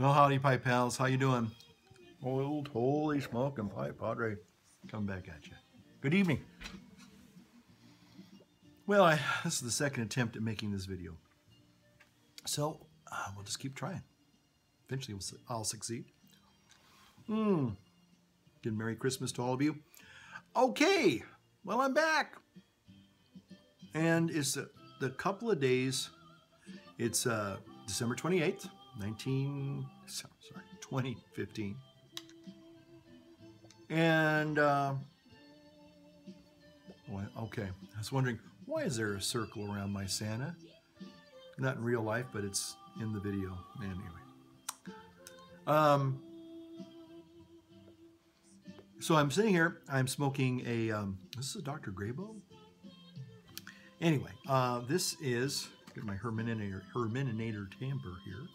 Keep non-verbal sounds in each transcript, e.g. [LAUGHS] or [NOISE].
Well, howdy, pipe pals. How you doing? Old holy smoking pipe, Padre. Come back at you. Good evening. Well, I, this is the second attempt at making this video, so uh, we'll just keep trying. Eventually, we'll, I'll succeed. Hmm. Good Merry Christmas to all of you. Okay. Well, I'm back, and it's uh, the couple of days. It's uh, December twenty eighth, nineteen. Sorry, twenty fifteen. And uh, okay, I was wondering why is there a circle around my Santa? Not in real life, but it's in the video. Anyway, um, so I'm sitting here. I'm smoking a. Um, this is a Dr. Grabow. Anyway, uh, this is get my Herminator Herminator tamper here.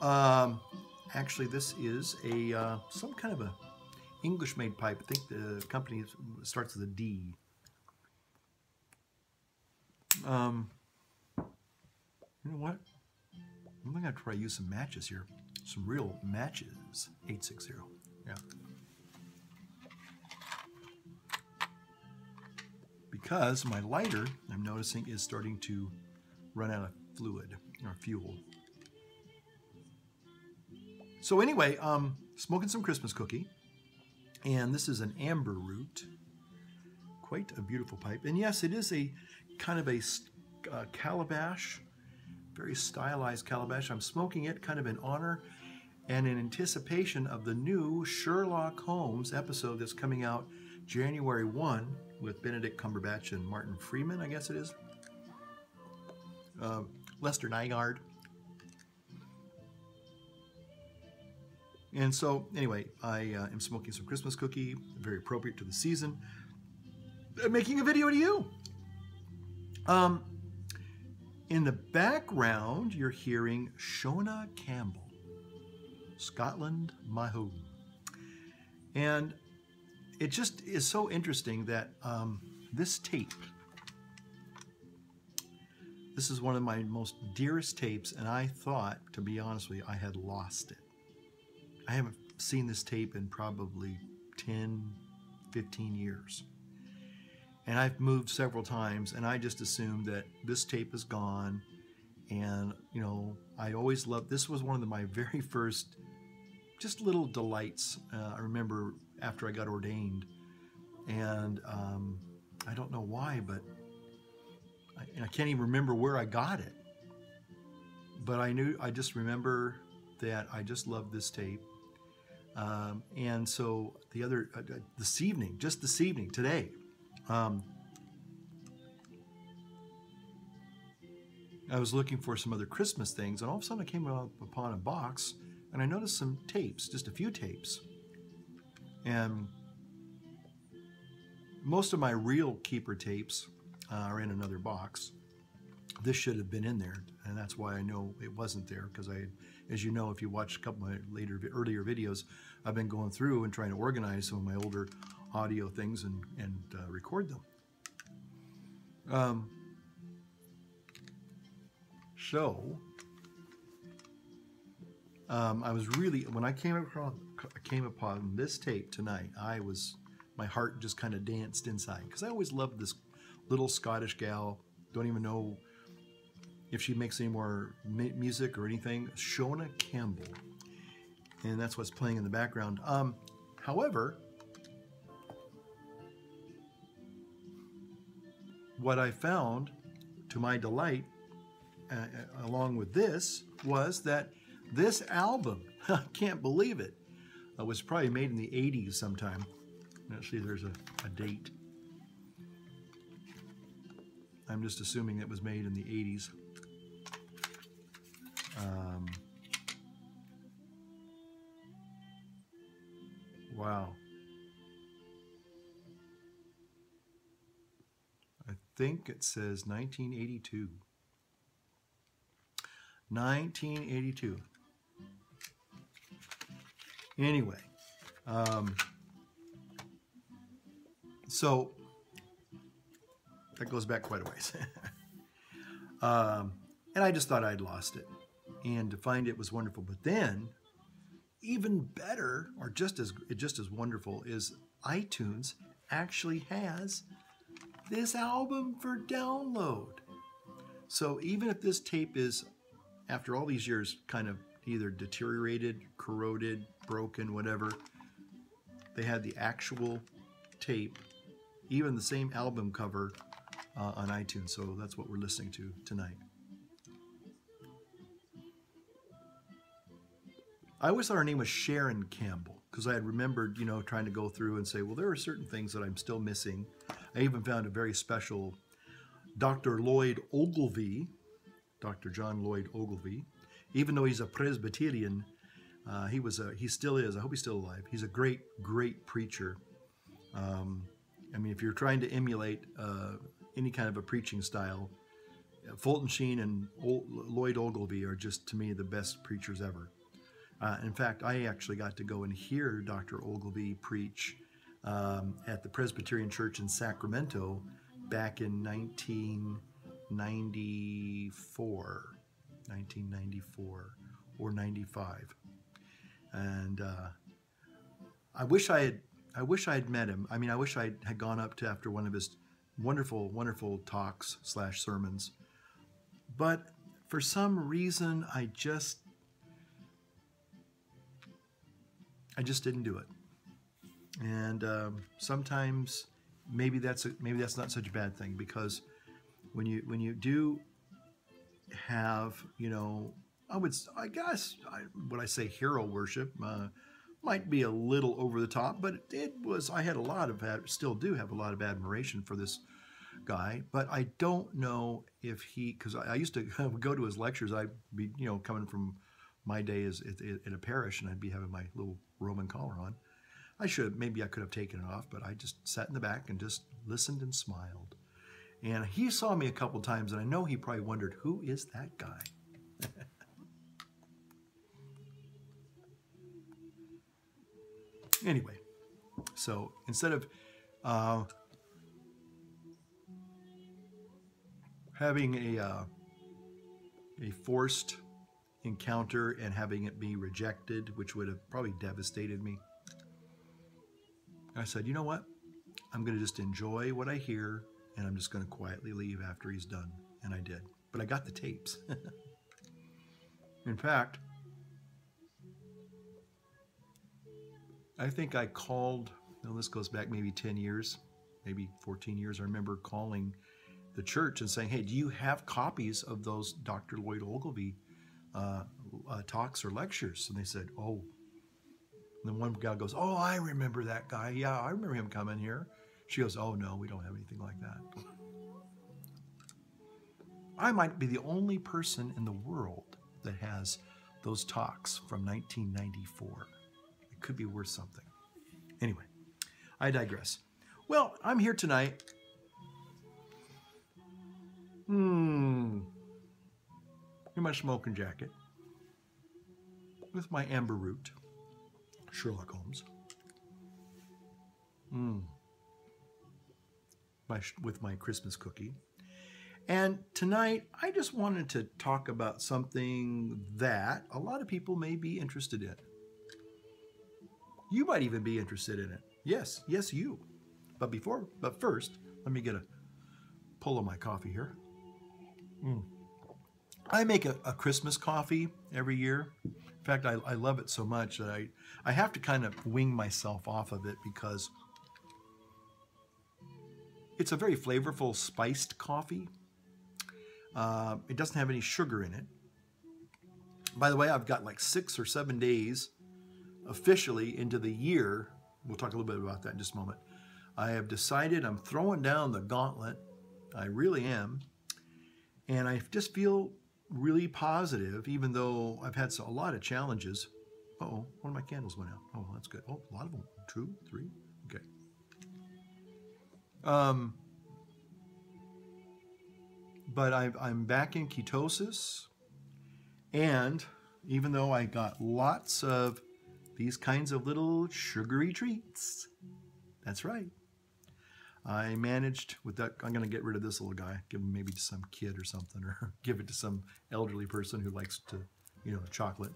Um, actually, this is a uh, some kind of a English-made pipe. I think the company starts with a D. Um, you know what? I'm gonna try to use some matches here. Some real matches. 860. Yeah. Because my lighter, I'm noticing, is starting to run out of fluid or fuel. So anyway, um, smoking some Christmas cookie. And this is an amber root. Quite a beautiful pipe. And yes, it is a kind of a uh, calabash, very stylized calabash. I'm smoking it kind of in honor and in anticipation of the new Sherlock Holmes episode that's coming out January 1 with Benedict Cumberbatch and Martin Freeman, I guess it is. Uh, Lester Nygaard. And so, anyway, I uh, am smoking some Christmas cookie, very appropriate to the season. I'm making a video to you. Um, in the background, you're hearing Shona Campbell, Scotland, my home. And it just is so interesting that um, this tape, this is one of my most dearest tapes, and I thought, to be honest with you, I had lost it. I haven't seen this tape in probably 10, 15 years. And I've moved several times, and I just assumed that this tape is gone. And, you know, I always loved this was one of the, my very [LAUGHS] first just little delights. Uh, I remember after I got ordained, and um, I don't know why, but I, I can't even remember where I got it. But I knew, I just remember that I just loved this tape. Um, and so the other, uh, uh, this evening, just this evening, today, um, I was looking for some other Christmas things, and all of a sudden I came up upon a box, and I noticed some tapes, just a few tapes. And most of my real keeper tapes uh, are in another box. This should have been in there, and that's why I know it wasn't there. Because I, as you know, if you watch a couple of my later, earlier videos, I've been going through and trying to organize some of my older audio things and and uh, record them. Um, so Um, I was really when I came across came upon this tape tonight. I was my heart just kind of danced inside because I always loved this little Scottish gal. Don't even know if she makes any more music or anything. Shona Campbell, and that's what's playing in the background. Um, however, what I found, to my delight, uh, along with this, was that this album, [LAUGHS] I can't believe it, uh, was probably made in the 80s sometime. Actually, there's a, a date. I'm just assuming it was made in the 80s. Um, wow. I think it says 1982. 1982. Anyway, um, so that goes back quite a ways. [LAUGHS] um, and I just thought I'd lost it. And to find it was wonderful. But then, even better, or just as just as wonderful, is iTunes actually has this album for download. So even if this tape is, after all these years, kind of either deteriorated, corroded, broken, whatever, they had the actual tape, even the same album cover uh, on iTunes. So that's what we're listening to tonight. I always thought her name was Sharon Campbell because I had remembered, you know, trying to go through and say, well, there are certain things that I'm still missing. I even found a very special Dr. Lloyd Ogilvie, Dr. John Lloyd Ogilvie. Even though he's a Presbyterian, uh, he was a, he still is. I hope he's still alive. He's a great, great preacher. Um, I mean, if you're trying to emulate uh, any kind of a preaching style, Fulton Sheen and o- Lloyd Ogilvie are just to me the best preachers ever. Uh, in fact, I actually got to go and hear Dr. Ogilvie preach um, at the Presbyterian Church in Sacramento back in 1994, 1994 or 95, and uh, I wish I had. I wish I had met him. I mean, I wish I had gone up to after one of his wonderful, wonderful talks slash sermons, but for some reason, I just I just didn't do it. And um, sometimes maybe that's a, maybe that's not such a bad thing because when you when you do have you know I would I guess I, would I say hero worship uh, might be a little over the top, but it was I had a lot of still do have a lot of admiration for this guy, but I don't know if he because I, I used to [LAUGHS] go to his lectures. I'd be you know coming from my day is at a parish, and I'd be having my little Roman collar on. I should maybe I could have taken it off, but I just sat in the back and just listened and smiled. And he saw me a couple times, and I know he probably wondered who is that guy. [LAUGHS] anyway, so instead of uh, having a uh, a forced encounter and having it be rejected, which would have probably devastated me. I said, you know what? I'm going to just enjoy what I hear and I'm just going to quietly leave after he's done. And I did. But I got the tapes. [LAUGHS] In fact, I think I called, well, this goes back maybe 10 years, maybe 14 years. I remember calling the church and saying, hey, do you have copies of those Dr. Lloyd Ogilvie uh, uh, talks or lectures? And they said, oh. And then one guy goes, oh, I remember that guy. Yeah, I remember him coming here. She goes, oh, no, we don't have anything like that. I might be the only person in the world that has those talks from 1994. It could be worth something. Anyway, I digress. Well, I'm here tonight. Hmm. In my smoking jacket with my amber root, Sherlock Holmes. Hmm. My, with my Christmas cookie. And tonight, I just wanted to talk about something that a lot of people may be interested in. You might even be interested in it. Yes, yes, you. But before, but first, let me get a pull of my coffee here. Mm. I make a, a Christmas coffee every year. In fact, I, I love it so much that I, I have to kind of wing myself off of it because it's a very flavorful spiced coffee. Uh, it doesn't have any sugar in it. By the way, I've got like six or seven days officially into the year. We'll talk a little bit about that in just a moment. I have decided I'm throwing down the gauntlet. I really am. And I just feel really positive, even though I've had a lot of challenges. oh, one of my candles went out. Oh, that's good. Oh, a lot of them. Two, three. Okay. Um, but i I'm back in ketosis. And even though I got lots of these kinds of little sugary treats, that's right. I managed with that. I'm going to get rid of this little guy, give him maybe to some kid or something, or [LAUGHS] give it to some elderly person who likes to, you know, chocolate.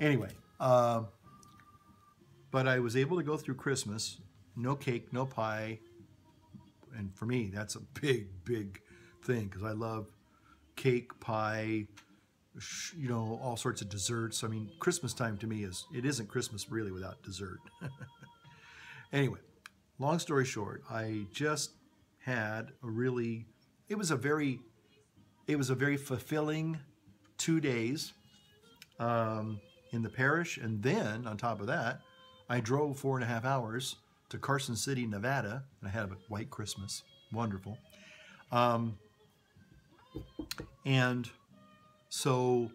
Anyway, uh, but I was able to go through Christmas, no cake, no pie, and for me, that's a big, big thing because I love cake, pie, you know, all sorts of desserts. I mean, Christmas time to me is it isn't Christmas really without dessert. [LAUGHS] anyway, long story short, I just had a really it was a very it was a very fulfilling two days um, in the parish, and then on top of that, I drove four and a half hours to Carson City, Nevada, and I had a white Christmas, wonderful. Um, and so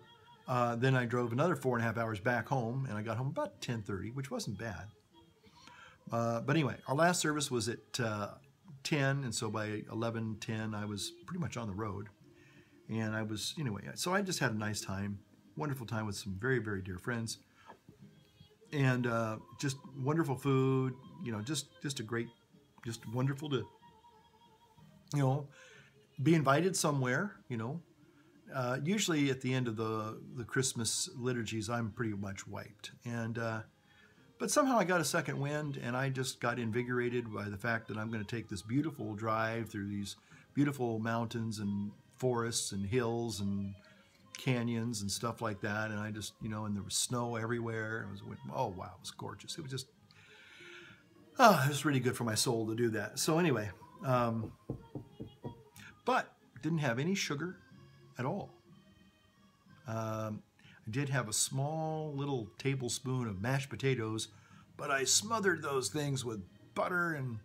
uh, then I drove another four and a half hours back home, and I got home about 10:30, which wasn't bad. Uh, but anyway, our last service was at uh, 10, and so by 11:10, I was pretty much on the road, and I was anyway. So I just had a nice time, wonderful time with some very very dear friends, and uh, just wonderful food. You know, just just a great, just wonderful to, you know, be invited somewhere. You know, uh, usually at the end of the the Christmas liturgies, I'm pretty much wiped, and uh, but somehow I got a second wind, and I just got invigorated by the fact that I'm going to take this beautiful drive through these beautiful mountains and forests and hills and canyons and stuff like that. And I just, you know, and there was snow everywhere. It was, oh wow, it was gorgeous. It was just, ah, it was really good for my soul to do that. So anyway, um, but didn't have any sugar at all. Um, I did have a small little tablespoon of mashed potatoes, but I smothered those things with butter and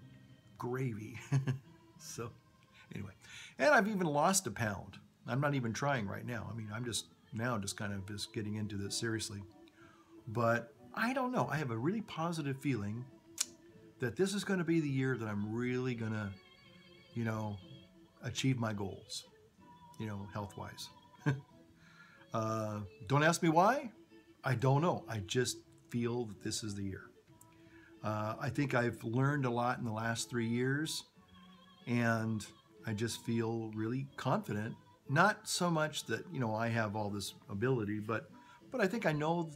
gravy. [LAUGHS] so, anyway, and I've even lost a pound. I'm not even trying right now. I mean, I'm just now just kind of just getting into this seriously. But I don't know. I have a really positive feeling that this is going to be the year that I'm really going to, you know, achieve my goals, you know, health wise. Uh, don't ask me why. I don't know. I just feel that this is the year. Uh, I think I've learned a lot in the last three years, and I just feel really confident. Not so much that you know I have all this ability, but but I think I know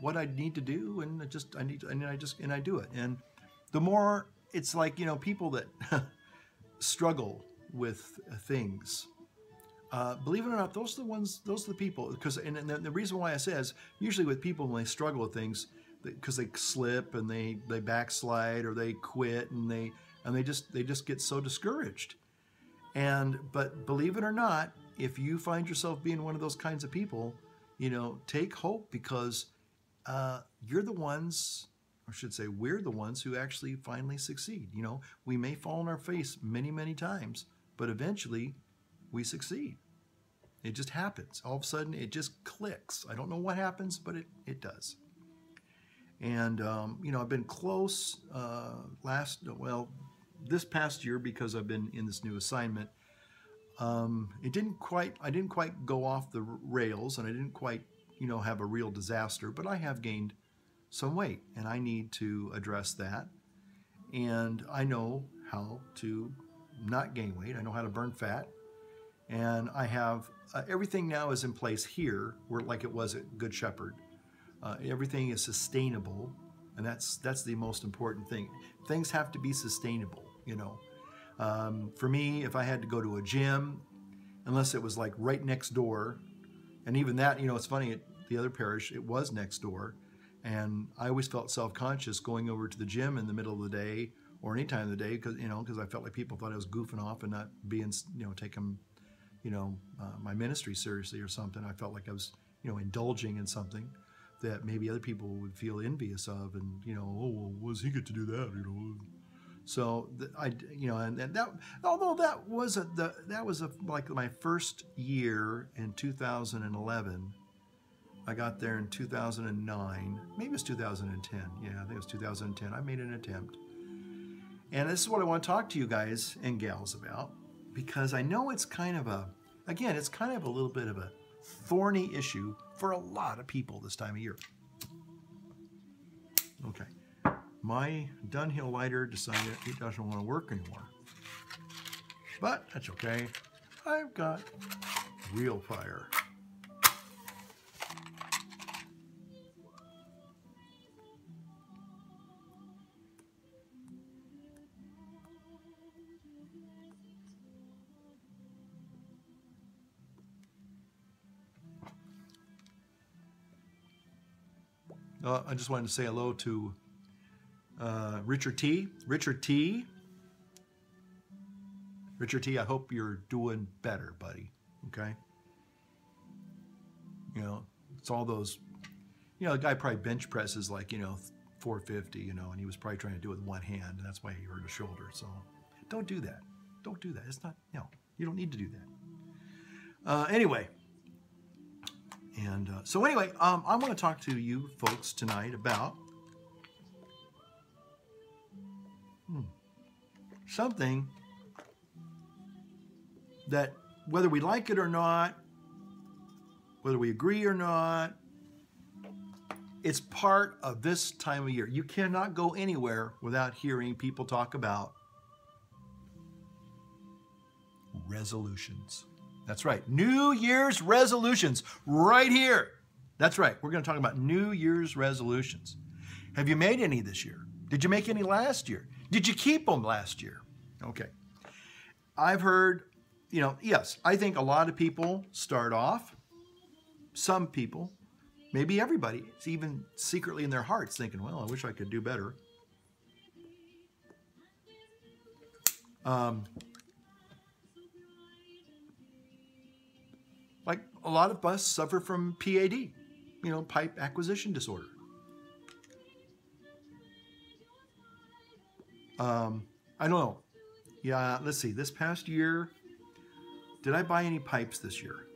what I need to do, and I just I need to, and I just and I do it. And the more it's like you know people that [LAUGHS] struggle with things. Uh, believe it or not, those are the ones. Those are the people. Because and, and the, reason why I say is usually with people when they struggle with things, because they slip and they they backslide or they quit and they and they just they just get so discouraged. And but believe it or not, if you find yourself being one of those kinds of people, you know, take hope because uh, you're the ones, I should say, we're the ones who actually finally succeed. You know, we may fall on our face many, many times, but eventually we succeed. It just happens. All of a sudden, it just clicks. I don't know what happens, but it, it does. And, um, you know, I've been close uh, last, well, this past year because I've been in this new assignment. Um, it didn't quite, I didn't quite go off the rails and I didn't quite, you know, have a real disaster, but I have gained some weight and I need to address that. And I know how to not gain weight. I know how to burn fat. and I have uh, everything now is in place here, where like it was at Good Shepherd. Uh, everything is sustainable, and that's that's the most important thing. Things have to be sustainable, you know. Um, for me, if I had to go to a gym, unless it was like right next door, and even that, you know, it's funny. At the other parish, it was next door, and I always felt self-conscious going over to the gym in the middle of the day or any time of the day because you know because I felt like people thought I was goofing off and not being you know taking you know uh, my ministry seriously or something. I felt like I was you know indulging in something that maybe other people would feel envious of, and you know, oh, well, he get to do that? You know. So I, you know, and, and that although that was a the, that was a, like my first year in 2011. I got there in 2009, maybe it was 2010. Yeah, I think it was 2010. I made an attempt. And this is what I want to talk to you guys and gals about because I know it's kind of a, again, it's kind of a little bit of a thorny issue for a lot of people this time of year. Okay. My Dunhill lighter decided it doesn't want to work anymore. But that's okay. I've got real fire. Uh, I just wanted to say hello to uh, Richard T. Richard T. Richard T. I hope you're doing better, buddy. Okay. You know, it's all those. You know, the guy probably bench presses like you know 450. You know, and he was probably trying to do it with one hand, and that's why he hurt his shoulder. So, don't do that. Don't do that. It's not. You know, you don't need to do that. Uh, anyway. And uh, so, anyway, um, I want to talk to you folks tonight about hmm, something that, whether we like it or not, whether we agree or not, it's part of this time of year. You cannot go anywhere without hearing people talk about resolutions. That's right. New Year's resolutions right here. That's right. We're going to talk about New Year's resolutions. Have you made any this year? Did you make any last year? Did you keep them last year? Okay. I've heard, you know, yes, I think a lot of people start off, some people, maybe everybody, it's even secretly in their hearts thinking, well, I wish I could do better. Um, like a lot of us suffer from PAD, you know, pipe acquisition disorder. Um, I don't know. Yeah, let's see. This past year, did I buy any pipes this year?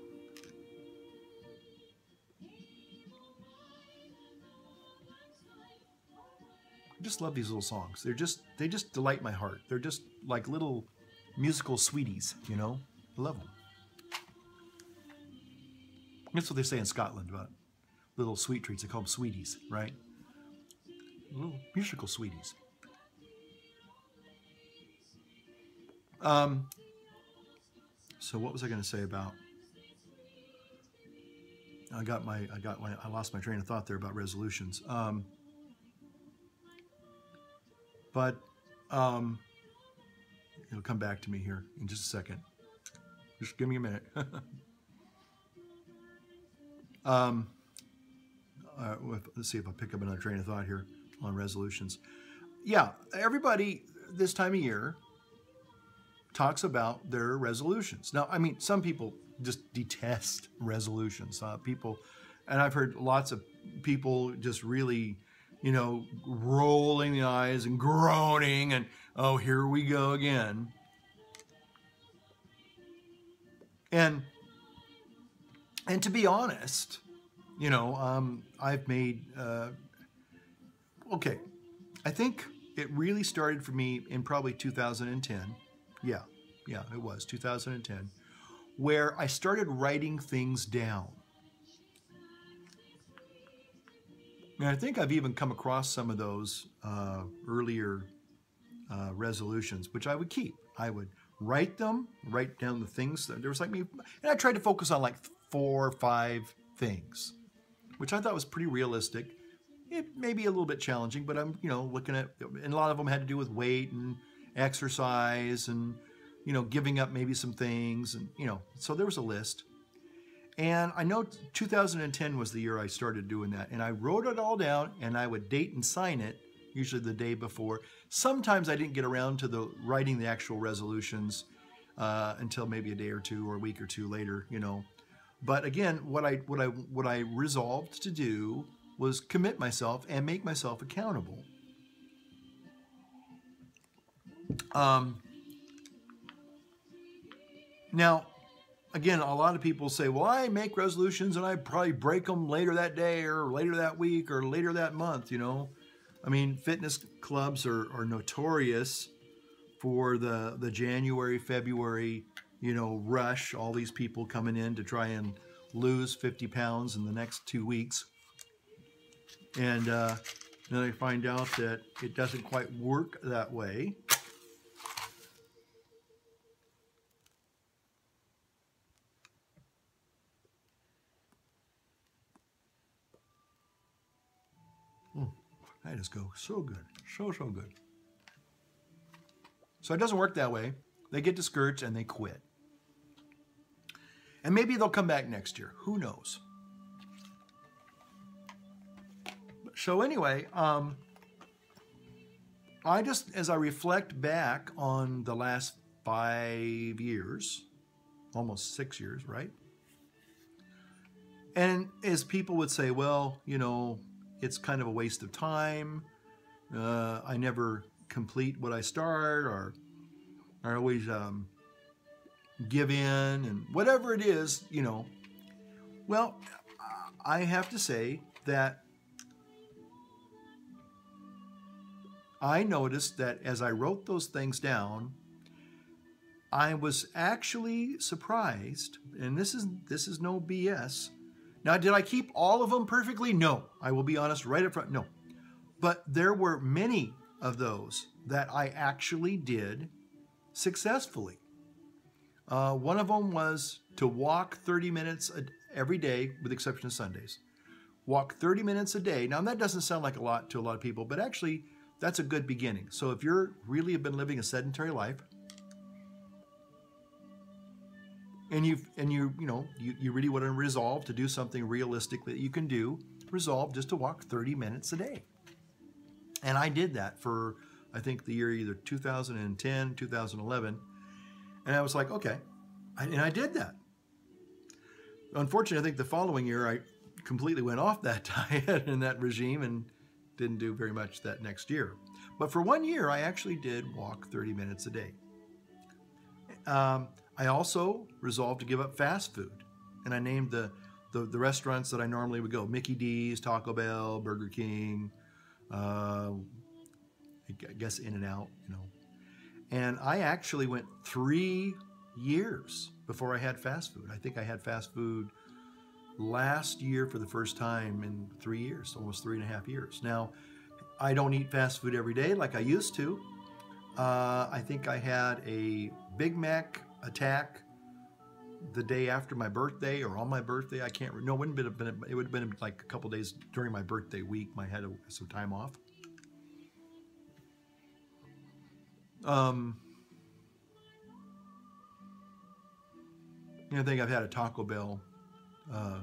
I just love these little songs. They're just they just delight my heart. They're just like little musical sweeties, you know? I love them. That's what they say in Scotland about little sweet treats. They call them sweeties, right? Little musical sweeties. Um, so what was I going to say about? I got my, I got my, I lost my train of thought there about resolutions. Um, but um, it'll come back to me here in just a second. Just give me a minute. [LAUGHS] um, uh, let's see if I pick up another train of thought here on resolutions. Yeah, everybody this time of year talks about their resolutions. Now, I mean, some people just detest [LAUGHS] resolutions. Uh, people, and I've heard lots of people just really, you know, rolling the eyes and groaning and, oh, here we go again. And and to be honest, you know, um, I've made uh, okay. I think it really started for me in probably 2010. Yeah, yeah, it was 2010, where I started writing things down. And I think I've even come across some of those uh, earlier uh, resolutions, which I would keep. I would write them, write down the things that there was like me, and I tried to focus on like four or five things, which I thought was pretty realistic. It may be a little bit challenging, but I'm you know looking at, and a lot of them had to do with weight and exercise and you know giving up maybe some things, and you know so there was a list. And I know 2010 was the year I started doing that. And I wrote it all down and I would date and sign it, usually the day before. Sometimes I didn't get around to the writing the actual resolutions uh, until maybe a day or two or a week or two later, you know. But again, what I what I what I resolved to do was commit myself and make myself accountable. Um, now, again, a lot of people say, well, I make resolutions and I probably break them later that day or later that week or later that month, you know. I mean, fitness clubs are, are notorious for the, the January, February, you know, rush, all these people coming in to try and lose 50 pounds in the next two weeks. And uh, then I find out that it doesn't quite work that way. That just go so good. So, so good. So it doesn't work that way. They get discouraged and they quit. And maybe they'll come back next year. Who knows? So anyway, um, I just, as I reflect back on the last five years, almost six years, right? And as people would say, well, you know, it's kind of a waste of time. Uh, I never complete what I start, or I always um, give in, and whatever it is, you know. Well, I have to say that I noticed that as I wrote those things down, I was actually surprised, and this is this is no BS now, did I keep all of them perfectly? No. I will be honest right up front. No. But there were many of those that I actually did successfully. Uh, one of them was to walk 30 minutes a, every day, with the exception of Sundays. Walk 30 minutes a day. Now, that doesn't sound like a lot to a lot of people, but actually, that's a good beginning. So, if you're really have been living a sedentary life, and you and you you know you, you really want to resolve to do something realistic that you can do resolve just to walk 30 minutes a day and i did that for i think the year either 2010 2011 and i was like okay. And i did that. Unfortunately i think the following year i completely went off that [LAUGHS] diet and that regime and didn't do very much that next year. But for one year i actually did walk 30 minutes a day. Um, I also resolved to give up fast food, and I named the the, the restaurants that I normally would go: Mickey D's, Taco Bell, Burger King, uh, I guess In and Out, you know. And I actually went three years before I had fast food. I think I had fast food last year for the first time in three years, almost three and a half years. Now, I don't eat fast food every day like I used to. Uh, I think I had a Big Mac attack the day after my birthday or on my birthday. I can't. No, it wouldn't have been. It would have been like a couple days during my birthday week. I had some time off. Um, I think I've had a Taco Bell uh,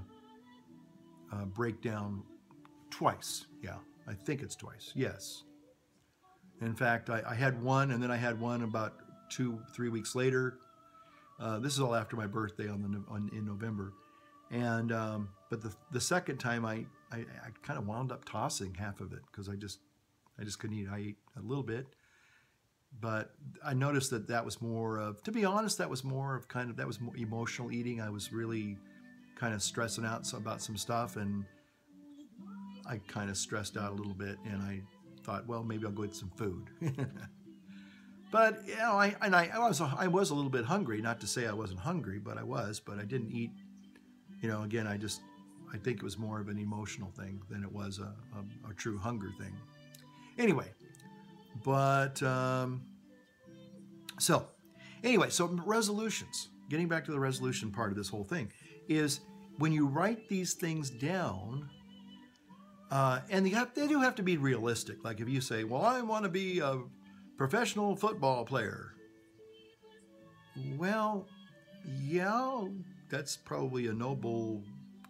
uh, breakdown twice. Yeah, I think it's twice. Yes. In fact, I, I had one, and then I had one about two, three weeks later uh, this is all after my birthday on the on, in November, and um, but the the second time I I, I kind of wound up tossing half of it because I just I just couldn't eat. I ate a little bit, but I noticed that that was more of to be honest that was more of kind of that was more emotional eating. I was really kind of stressing out about some stuff and I kind of stressed out a little bit and I thought, well, maybe I'll go get some food. [LAUGHS] But you know, I and I, I was I was a little bit hungry. Not to say I wasn't hungry, but I was. But I didn't eat. You know, again, I just I think it was more of an emotional thing than it was a, a, a true hunger thing. Anyway, but um, so Anyway, so resolutions. Getting back to the resolution part of this whole thing is when you write these things down, uh, and they, have, they do have to be realistic. Like if you say, "Well, I want to be a professional football player," well, yeah, that's probably a noble,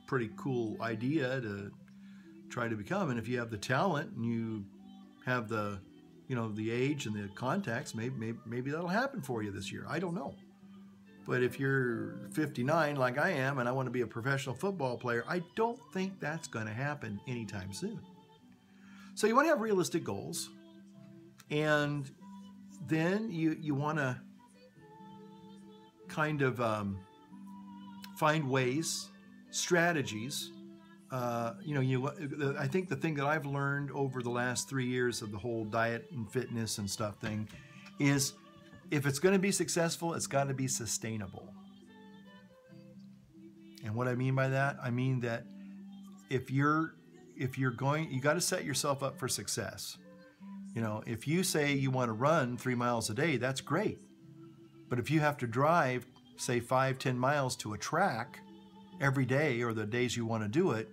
pretty cool idea to try to become. And if you have the talent and you have the, you know, the age and the contacts, maybe maybe, maybe that'll happen for you this year. I don't know. But if you're 59 like I am and I want to be a professional football player, I don't think that's going to happen anytime soon. So you want to have realistic goals. And then you you want to kind of um, find ways, strategies. Uh, you know, you. I think the thing that I've learned over the last three years of the whole diet and fitness and stuff thing is, if it's going to be successful, it's got to be sustainable. And what I mean by that, I mean that if you're if you're going, you got to set yourself up for success. You know, if you say you want to run three miles a day, that's great. But if you have to drive, say, five, ten miles to a track every day or the days you want to do it,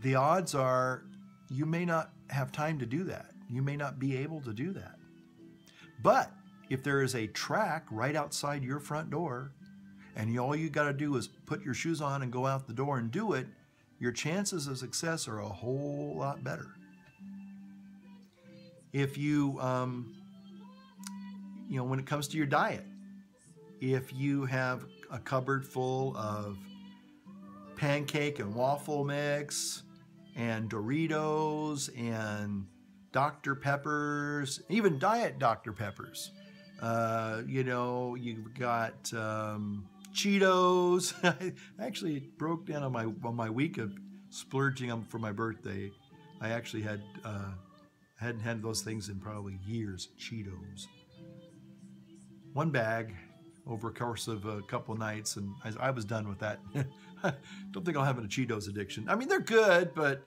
the odds are you may not have time to do that. You may not be able to do that. But if there is a track right outside your front door, and all you got to do is put your shoes on and go out the door and do it, your chances of success are a whole lot better. If you, um, you know, when it comes to your diet, if you have a cupboard full of pancake and waffle mix and Doritos and Dr. Peppers, even diet Dr. Peppers. Uh, you know, you've got um, Cheetos. [LAUGHS] I actually broke down on my on my week of splurging on for my birthday. I actually had uh, hadn't had those things in probably years. Cheetos. One bag over a course of a couple nights, and I, I was done with that. [LAUGHS] Don't think I'll have a Cheetos addiction. I mean, they're good, but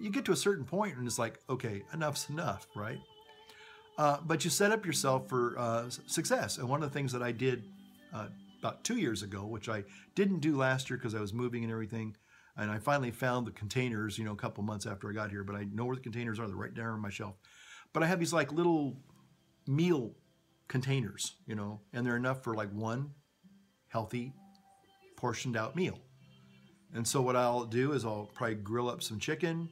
you get to a certain point and it's like, okay, enough's enough, right? Uh, but you set up yourself for uh, success. And one of the things that I did uh, about two years ago, which I didn't do last year because I was moving and everything, and I finally found the containers, you know, a couple months after I got here, but I know where the containers are. They're right down on my shelf. But I have these like little meal containers, you know, and they're enough for like one healthy, portioned out meal. And so what I'll do is I'll probably grill up some chicken,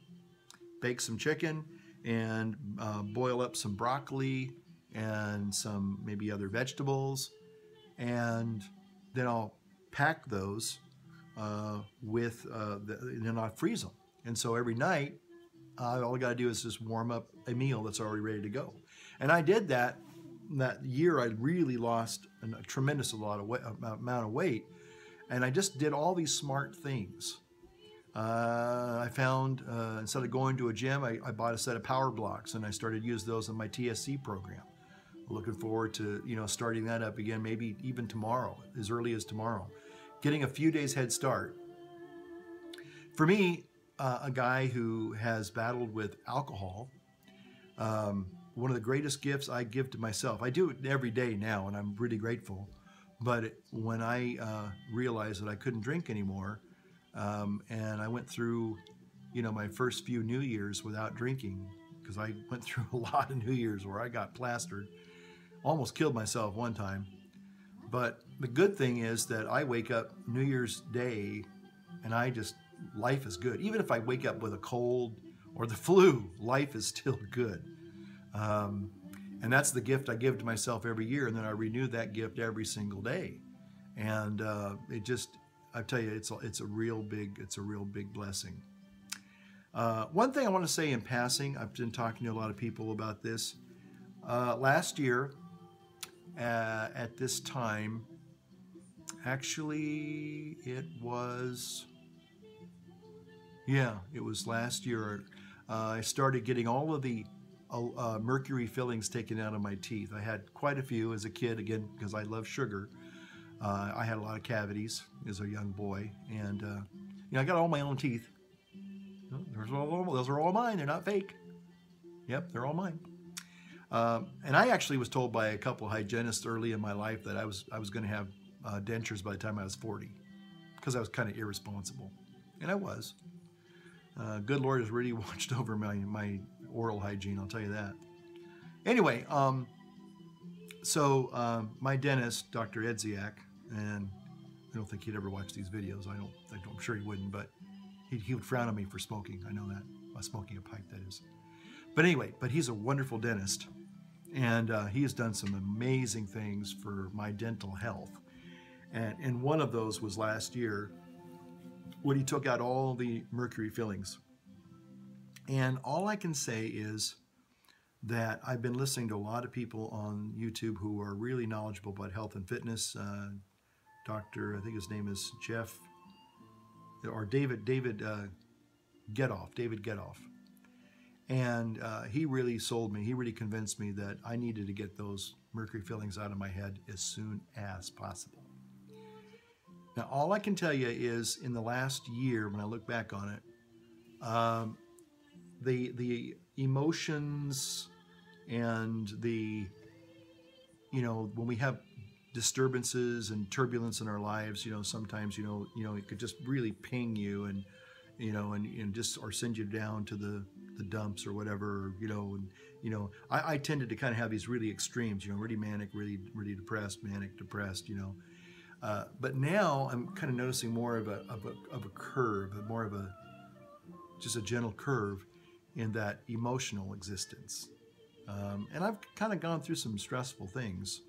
bake some chicken, and uh, boil up some broccoli and some maybe other vegetables, and then I'll pack those uh, with, uh, the, and then I'll freeze them. And so every night, all I got to do is just warm up a meal that's already ready to go. And I did that that year. I really lost a tremendous lot of weight, amount of weight, and I just did all these smart things. Uh, I found uh, instead of going to a gym, I, I, bought a set of power blocks and I started use those in my TSC program. Looking forward to you know starting that up again, maybe even tomorrow, as early as tomorrow, getting a few days head start. For me, uh, a guy who has battled with alcohol, um, one of the greatest gifts I give to myself. I do it every day now, and I'm really grateful. But when I uh, realized that I couldn't drink anymore, um, and I went through, you know, my first few New Years without drinking because I went [LAUGHS] through a lot of New Years where I got plastered, almost killed myself one time. But the good thing is that I wake up New Year's Day and I just, life is good. Even if I wake up with a cold or the [LAUGHS] flu, life is still good. Um, and that's the gift I give to myself every year. And then I renew that gift every single day. And uh, it just, I tell you, it's a, it's a real big, it's a real big blessing. Uh, one thing I want to say in passing, I've been talking to a lot of people about this. Uh, last year, uh, at this time, actually, it was, yeah, it was last year. Uh, I started getting all of the uh, mercury fillings taken out of my teeth. I had quite a few as a kid, again, because I love sugar. Uh, I had a lot of cavities as a young boy, and uh, you know I got all my own teeth. Those are all, those are all mine. They're not fake. Yep, they're all mine. Um, and I actually was told by a couple hygienists early in my life that I was I was going to have uh, dentures by the time I was 40 because I was kind of irresponsible, and I was. Uh, good Lord has really [LAUGHS] watched over my my oral hygiene. I'll tell you that. Anyway, um, so um, my dentist, Dr. Edziak, and I don't think he'd ever watch these videos. I don't. I I'm sure he wouldn't, but he, he would frown on me for smoking. I know that. Uh, smoking a pipe, that is. But anyway, but he's a wonderful dentist, and uh, he has done some amazing things for my dental health. And, and one of those was last year when he took out all the mercury fillings. And all I can say is that I've been listening to a lot of people on YouTube who are really knowledgeable about health and fitness. Uh, Dr. I think his name is Jeff or David David uh, Getoff. David Getoff. And uh, he really sold me. He really convinced me that I needed to get those mercury fillings out of my head as soon as possible. Now, all I can tell you is in the last year, when I look back on it, um, the the emotions and the you know when we have disturbances and turbulence in our lives, you know sometimes you know you know it could just really ping you and you know and, and just or send you down to the the dumps or whatever you know and you know I, I tended to kind of have these really extremes you know really manic really really depressed manic depressed you know. Uh, but now I'm kind of noticing more of a, of a, of a curve, more of a just a gentle curve in that emotional existence. Um, and I've kind of gone through some stressful things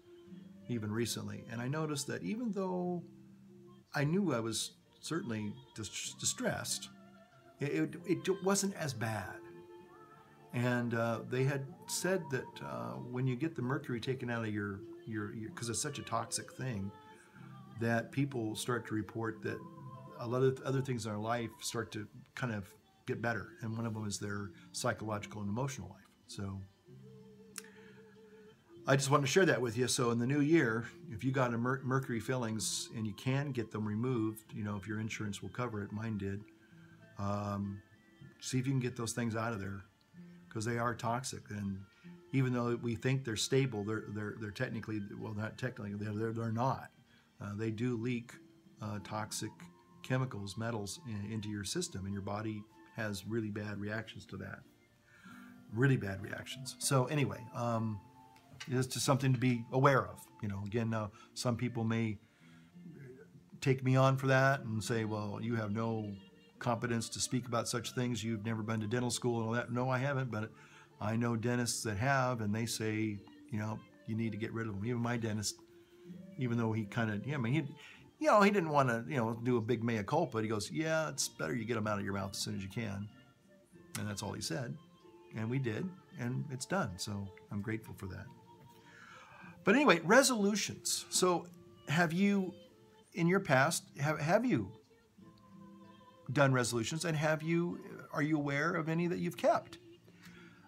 even recently. And I noticed that even though I knew I was certainly dis- distressed, it, it, it wasn't as bad. And uh, they had said that uh, when you get the mercury taken out of your, your, because it's such a toxic thing, that people start to report that a lot of other things in our life start to kind of get better. And one of them is their psychological and emotional life. So I just wanted to share that with you. So in the new year, if you got a mer- mercury fillings and you can get them removed, you know, if your insurance will cover it, mine did, um, see if you can get those things out of there because they are toxic. And even though we think they're stable, they're, they're, they're technically, well, not technically, they're, they're, they're not. Uh, they do leak uh, toxic chemicals, metals in, into your system, and your body has really bad reactions to that. Really bad reactions. So anyway, um, it's just something to be aware of. You know, again, uh, some people may take me on for that and say, "Well, you have no competence to speak about such things. You've never been to dental school and all that." No, I haven't, but I know dentists that have, and they say, you know, you need to get rid of them. Even my dentist even though he kind of, yeah, I mean, he, you know, he didn't want to, you know, do a big mea culpa. He goes, yeah, it's better you get them out of your mouth as soon as you can. And that's all he said. And we did, and it's done. So I'm grateful for that. But anyway, resolutions. So have you, in your past, have, have you done resolutions and have you, are you aware of any that you've kept?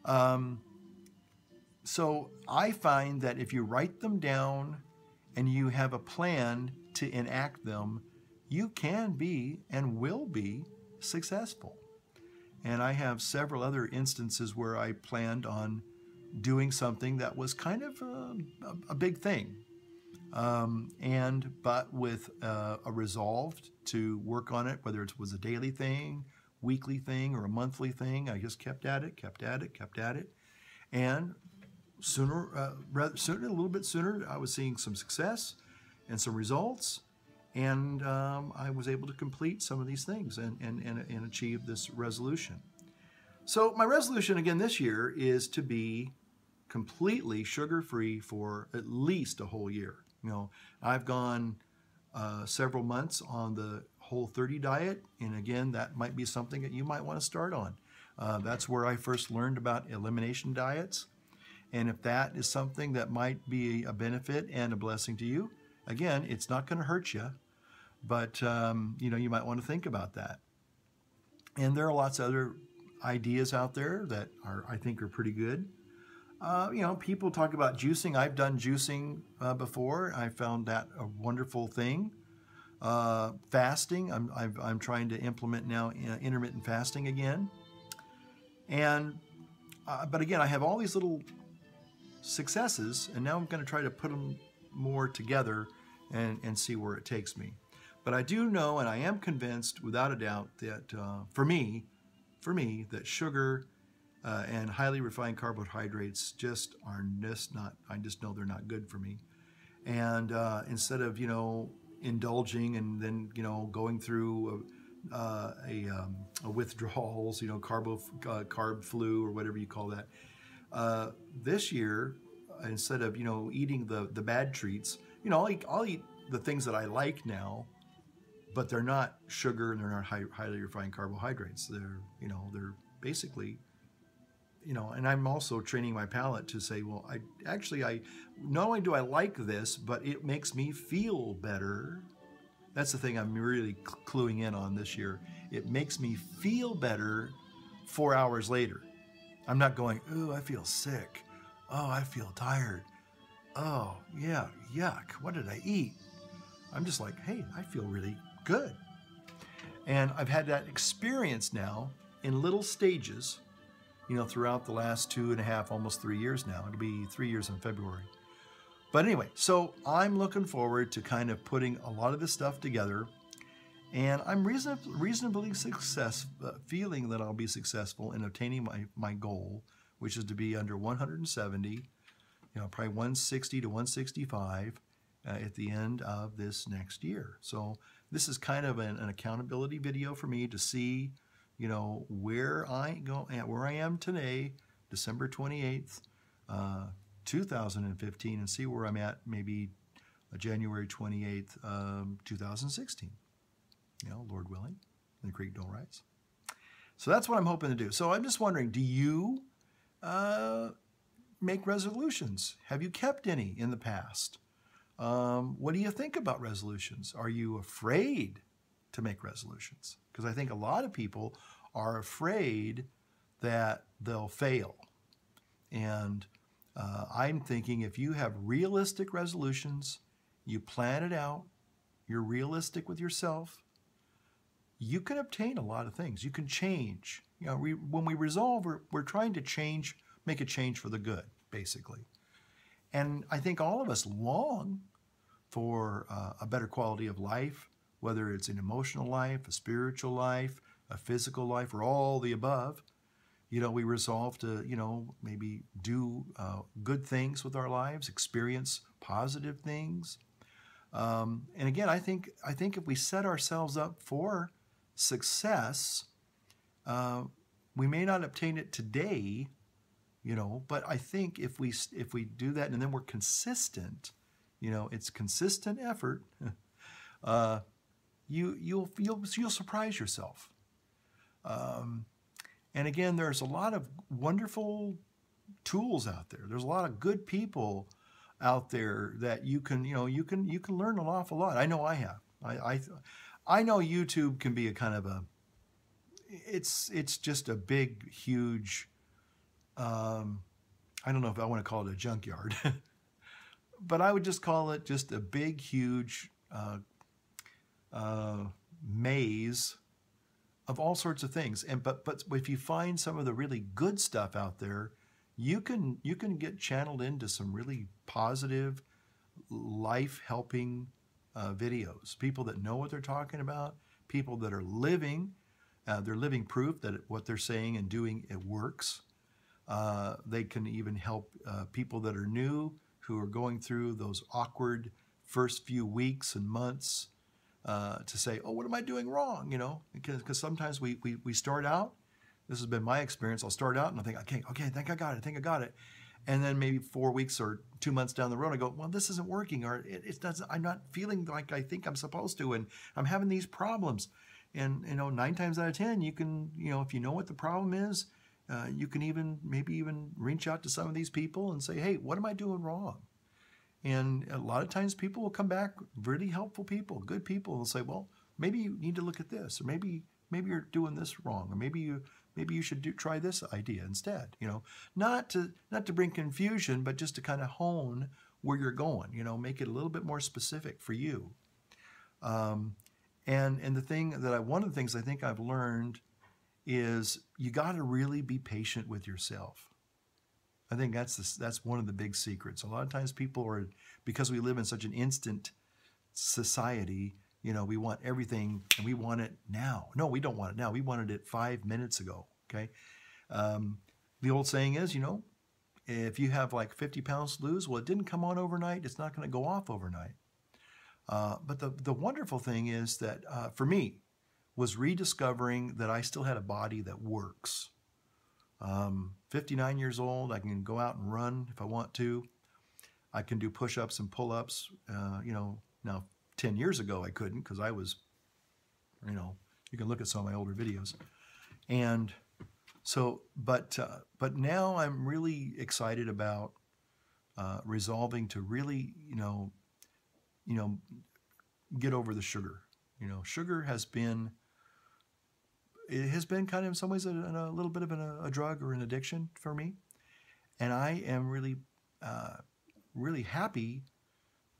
Um, so I find that if you write them down and you have a plan to enact them, you can be and will be successful. And I have several other instances where I planned on doing something that was kind of a, a big thing. Um, and but with uh, a resolve to work on it, whether it was a daily thing, weekly thing, or a monthly thing, I just kept at it, kept at it, kept at it, and sooner, uh, rather sooner, a little bit sooner, I was seeing some success and some results, and um, I was able to complete some of these things and, and, and, and achieve this resolution. So my resolution again this year is to be completely sugar-free for at least a whole year. You know, I've gone uh, several months on the Whole 30 diet, and again, that might be something that you might want to start on. Uh, that's where I first learned about elimination diets. And if that is something that might be a benefit and a blessing to you, again, it's not going to hurt you, but um, you know you might want to think about that. And there are lots of other ideas out there that are I think are pretty good. Uh, you know, people talk about juicing. I've done juicing uh, before. I found that a wonderful thing. Uh, fasting. I'm, I'm, I'm trying to implement now intermittent fasting again. And uh, but again, I have all these little successes, and now I'm going to try to put them more together and, and see where it takes me. But I do know, and I am convinced, without a doubt, that uh, for me, for me, that sugar uh, and highly refined carbohydrates just are just not. I just know they're not good for me. And uh, instead of you know indulging and then you know going through a, uh, a, um, a withdrawals, you know carbo uh, carb flu or whatever you call that, uh, this year instead of you know eating the the bad treats, you know I'll eat, I'll eat the things that I like now, but they're not sugar and they're not high, highly refined carbohydrates. They're you know they're basically you know, and I'm also training my palate to say, well, I actually, I not only do I like this, but it makes me feel better. That's the thing I'm really cluing in on this year. It makes me feel better four hours later. I'm not going, oh, I feel sick. Oh, I feel tired. Oh, yeah, yuck. What did I eat? I'm just like, hey, I feel really good. And I've had that experience now in little stages you know, throughout the last two and a half, almost three years now. It'll be three years in February. But anyway, so I'm looking forward to kind of putting a lot of this stuff together. And I'm reason, reasonably success, feeling that I'll be successful in obtaining my, my goal, which is to be under 170, you know, probably 160 to 165 uh, at the end of this next year. So this is kind of an, an accountability video for me to see you know, where I go at where I am today, December 28th, uh, 2015, and see where I'm at maybe uh, January 28th, um, 2016. You know, Lord willing, the creek don't rise. So that's what I'm hoping to do. So I'm just wondering, do you uh, make resolutions? Have you kept any in the past? Um, what do you think about resolutions? Are you afraid to make resolutions? Because I think a lot of people are afraid that they'll fail. And uh, I'm thinking if you have realistic resolutions, you plan it out, you're realistic with yourself, you can obtain a lot of things. You can change. You know, we, when we resolve, we're, we're trying to change, make a change for the good, basically. And I think all of us long for uh, a better quality of life, whether it's an emotional life, a spiritual life, a physical life, or all the above. You know, we resolve to, you know, maybe do uh, good things with our lives, experience positive things. Um, and again, I think I think if we set ourselves up for success, uh, we may not obtain it today, you know, but I think if we if we do that and then we're consistent, you know, it's consistent effort. [LAUGHS] uh, you you'll you'll you'll surprise yourself. Um, and again, there's a lot of wonderful tools out there. There's a lot of good people out there that you can you know you can you can learn an awful lot. I know I have. I I, I know YouTube can be a kind of a it's it's just a big huge um, I don't know if I want to call it a junkyard, [LAUGHS] but I would just call it just a big huge uh, uh, maze of all sorts of things. And but but if you find some of the really good stuff out there, you can you can get channeled into some really positive, life helping uh, videos. People that know what they're talking about. People that are living. Uh, they're living proof that what they're saying and doing it works. Uh, they can even help uh, people that are new who are going through those awkward first few weeks and months uh, to say, oh, what am I doing wrong? You know, because sometimes we, we, we start out, this has been my experience, I'll start out and I think, okay, okay, I think I got it, I think I got it. And then maybe four weeks or two months down the road, I go, well, this isn't working, or it, it doesn't, I'm not feeling like I think I'm supposed to, and I'm having these problems. And, you know, nine times out of 10, you can, you know, if you know what the problem is, uh, you can even maybe even reach out to some of these people and say, hey, what am I doing wrong? And a lot of times people will come back, really helpful people, good people, and say, well, maybe you need to look at this, or maybe maybe you're doing this wrong, or maybe you maybe you should do, try this idea instead. You know, not to not to bring confusion, but just to kind of hone where you're going. You know, make it a little bit more specific for you. Um, and and the thing that I one of the things I think I've learned is you got to really be patient with yourself. I think that's the, that's one of the big secrets. A lot of times people are because we live in such an instant society. You know, we want everything and we want it now. No, we don't want it now. We wanted it five minutes ago. Okay. Um, the old saying is, you know, if you have like 50 pounds to lose, well, it didn't come on overnight. It's not going to go off overnight. Uh, but the, the wonderful thing is that uh, for me, was rediscovering that I still had a body that works. Um, 59 years old, I can go out and run if I want to. I can do push ups and pull ups. Uh, you know, now 10 years ago I couldn't because I was, you know, you can look at some of my older videos. And so, but, uh, but now I'm really excited about uh, resolving to really, you know, you know, get over the sugar. You know, sugar has been it has been kind of in some ways a, a little bit of an, a drug or an addiction for me, and I am really, uh, really happy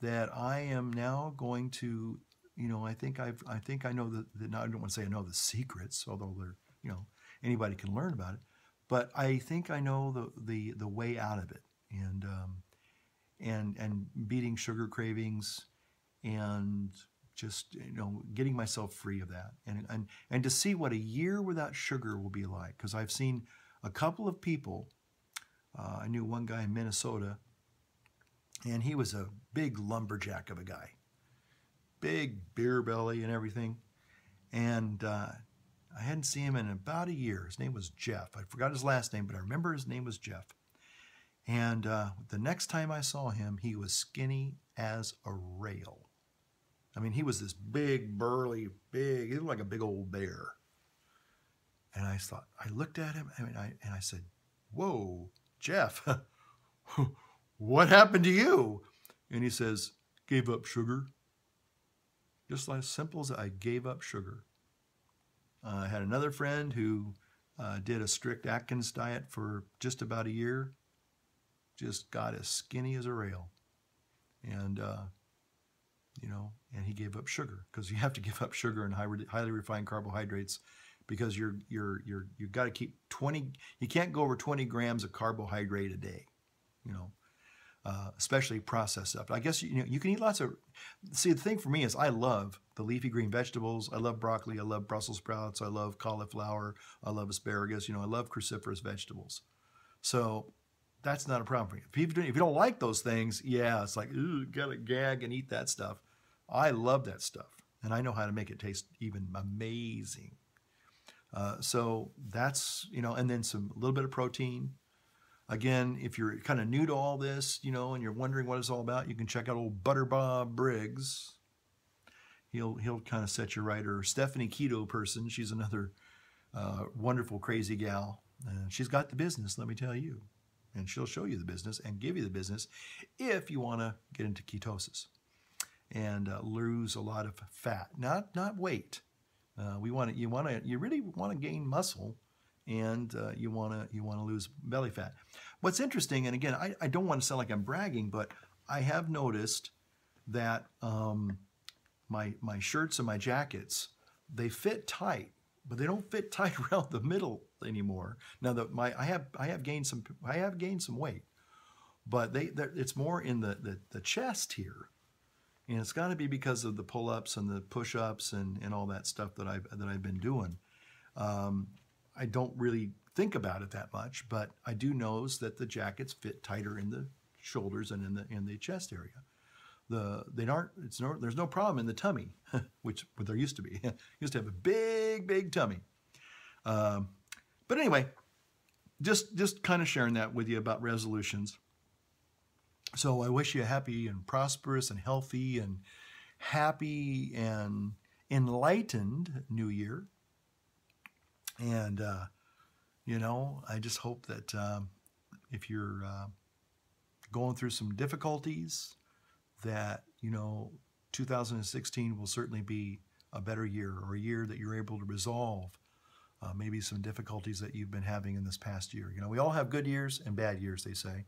that I am now going to, you know, I think I've, I think I know the, the I don't want to say I know the secrets, although they're, you know, anybody can learn about it, but I think I know the the the way out of it, and um, and and beating sugar cravings, and just you know getting myself free of that. And and and to see what a year without sugar will be like because I've seen a couple of people uh, I knew one guy in Minnesota and he was a big lumberjack of a guy. Big beer belly and everything. And uh, I hadn't seen him in about a year. His name was Jeff. I forgot his last name but I remember his name was Jeff. And uh, the next time I saw him he was skinny as a rail I mean, he was this big, burly, big, he looked like a big old bear. And I thought, I looked at him I mean, I, and I said, Whoa, Jeff, [LAUGHS] what happened to you? And he says, Gave up sugar. Just as simple as I gave up sugar. Uh, I had another friend who uh, did a strict Atkins diet for just about a year, just got as skinny as a rail. And, uh, you know, and he gave up sugar because you have to give up sugar and high, highly refined carbohydrates because you're you're you're you've got to keep 20 you can't go over 20 grams of carbohydrate a day you know uh, especially processed stuff. I guess you know you can eat lots of see the thing for me is i love the leafy green vegetables. I love broccoli. I love brussels sprouts. I love cauliflower. I love asparagus. You know i love cruciferous vegetables. So that's not a problem for you if you, if you don't like those things yeah it's like ooh gotta gag and eat that stuff I love that stuff, and I know how to make it taste even amazing. Uh, so that's you know, and then some a little bit of protein. Again, if you're kind of new to all this, you know, and you're wondering what it's all about, you can check out old Butter Bob Briggs. He'll he'll kind of set you right. Or Stephanie Keto person, she's another uh, wonderful crazy gal. She's got the business, let me tell you, and she'll show you the business and give you the business if you want to get into ketosis and uh, lose a lot of fat, not not weight. Uh, we want you want to you really want to gain muscle, and uh, you want to you want to lose belly fat. What's interesting, and again, I, I don't want to sound like I'm bragging, but I have noticed that um, my my shirts and my jackets they fit tight, but they don't fit [LAUGHS] tight around the middle anymore. Now that my I have I have gained some I have gained some weight, but they it's more in the, the the chest here and it's got to be because of the pull-ups and the push-ups and, and all that stuff that I've that I've been doing. Um, I don't really think about it that much, but I do notice that the jackets fit tighter in the shoulders and in the in the chest area. The they aren't. It's no. There's no problem in the tummy, [LAUGHS] which what there used to be. [LAUGHS] used to have a big big tummy. Um, but anyway, just just kind of sharing that with you about resolutions. So I wish you a happy and prosperous and healthy and happy and enlightened new year. And, uh, you know, I just hope that um, if you're uh, going through some difficulties, that, you know, 2016 will certainly be a better year or a year that you're able to resolve uh, maybe some difficulties that you've been having in this past year. You know, we all have good years and bad years, they say.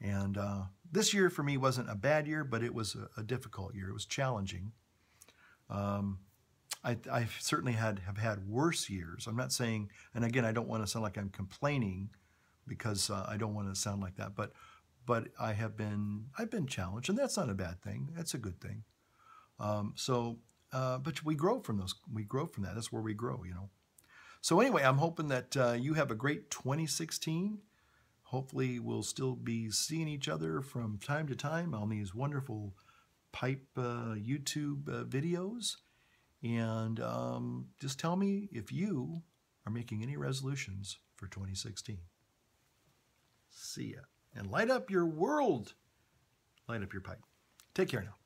And uh, this year for me wasn't a bad year, but it was a, a difficult year. It was challenging. Um, I, I, certainly had have had worse years. I'm not saying, and again, I don't want to sound like I'm complaining, because uh, I don't want to sound like that. But but I have been I've been challenged, and that's not a bad thing. That's a good thing. Um, so, uh, but we grow from those. We grow from that. That's where we grow, you know. So anyway, I'm hoping that uh, you have a great 2016. Hopefully, we'll still be seeing each other from time to time on these wonderful pipe uh, YouTube uh, videos. And um, just tell me if you are making any resolutions for 2016. See ya. And light up your world. Light up your pipe. Take care now.